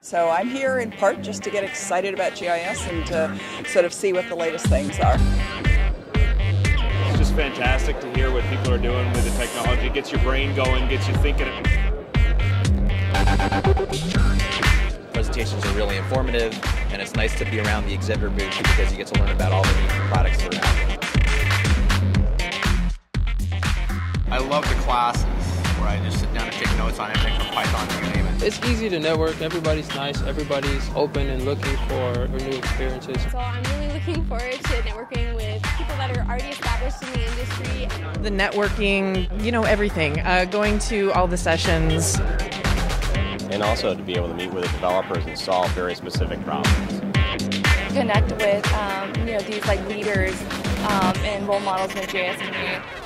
So I'm here in part just to get excited about GIS and to sort of see what the latest things are. It's just fantastic to hear what people are doing with the technology. It gets your brain going, gets you thinking. Presentations are really informative, and it's nice to be around the exhibitor booth because you get to learn about all the new products that are out. I love the classes where I just sit down and take notes on everything from Python to you name it. It's easy to network. Everybody's nice. Everybody's open and looking for new experiences. So I'm really looking forward to networking with people that are already established in the industry. The networking, you know, everything. Uh, going to all the sessions. And also to be able to meet with the developers and solve very specific problems. Connect with, um, you know, these like leaders um, and role models in the GIS community.